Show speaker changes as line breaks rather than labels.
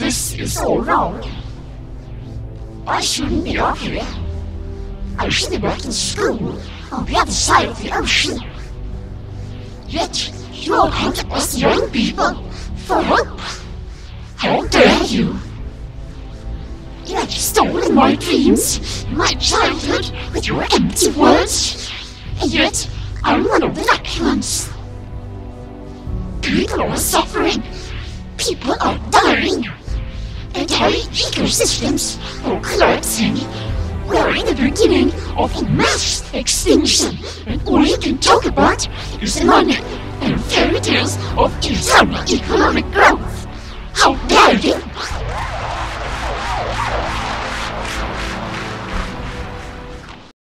This is all wrong. I shouldn't be up here. I should be back in school on the other side of the ocean. Yet you all to us young people for hope. How dare you! You have stolen my dreams, my childhood, with your empty words. And yet, I'm one of the lucky ones. People are suffering. People are dying. Ecosystems are oh, collapsing. We're in the beginning of a mass extinction, and all you can talk about is money and fairy tales of eternal economic growth.